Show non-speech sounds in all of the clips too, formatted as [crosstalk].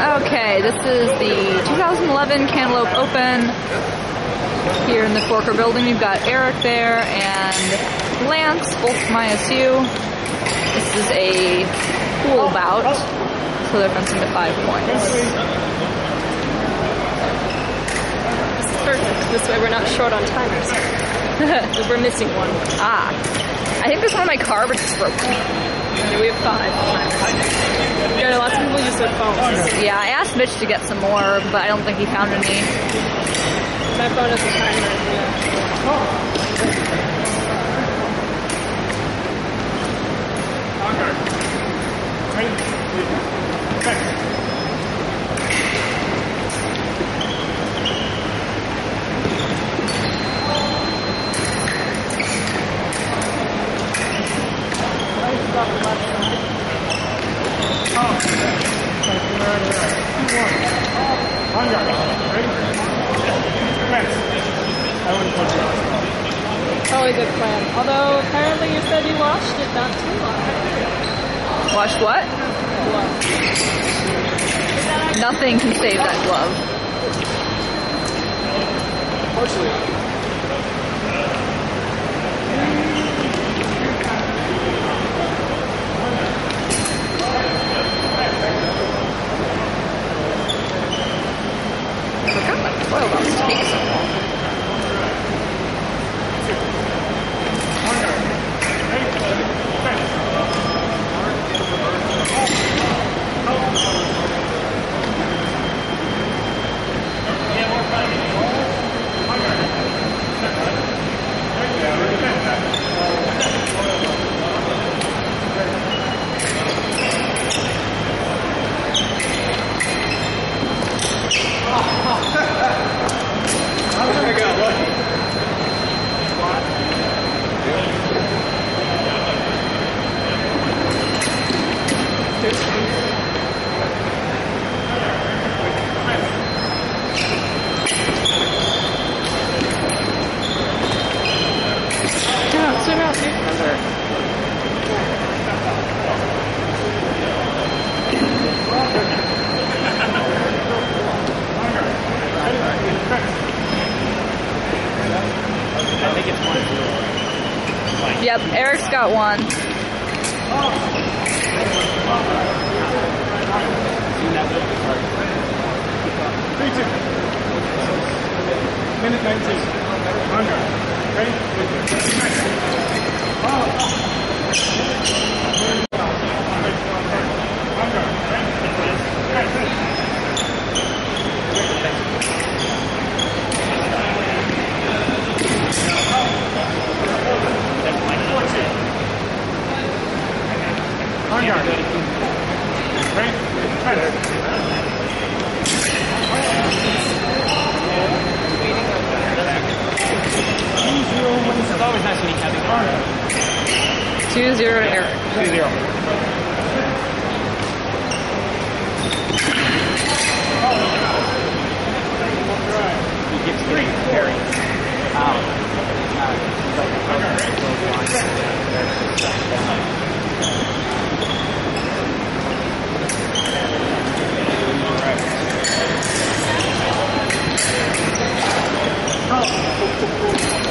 Okay, this is the 2011 Cantaloupe Open here in the Forker building. We've got Eric there and Lance, both from ISU. This is a pool bout, so they're fencing to five points. This is perfect. This way we're not short on timers. [laughs] We're missing one. Ah, I think there's one in my car, but it's broken. Okay, we have five. Yeah, lots of people use their phones. Yeah, I asked Mitch to get some more, but I don't think he found any. My phone has a timer. Yeah. Probably a good plan. Although apparently you said you washed it not too long. Watch what? Glove. Nothing can save that glove. I Well, Out, dude. Yep, Eric's got one. Minute 19. En garde. Ready? En garde. Ready? Fence. It's always 2 0 to Eric. Two zero. He gets three very out.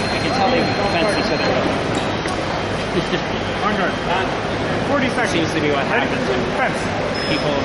I can tell they fence each other. [laughs] En garde. Uh, 40 seconds. Seems to be what happens when people